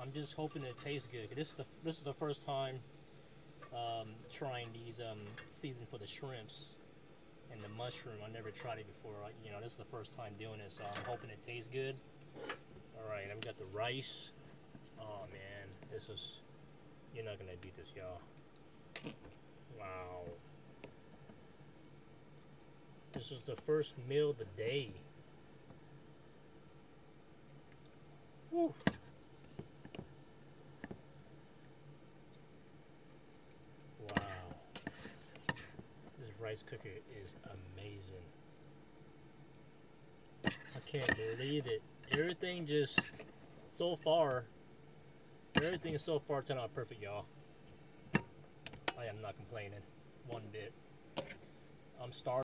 I'm just hoping it tastes good. This is the this is the first time um, trying these um, season for the shrimps and the mushroom. I never tried it before. I, you know, this is the first time doing it, so I'm hoping it tastes good. All right, I've got the rice. Oh man, this is you're not gonna beat this, y'all. Wow. This is the first meal of the day. Woo. Wow. This rice cooker is amazing. I can't believe it. Everything just so far everything is so far turned out perfect, y'all. I am not complaining one bit. I'm starving.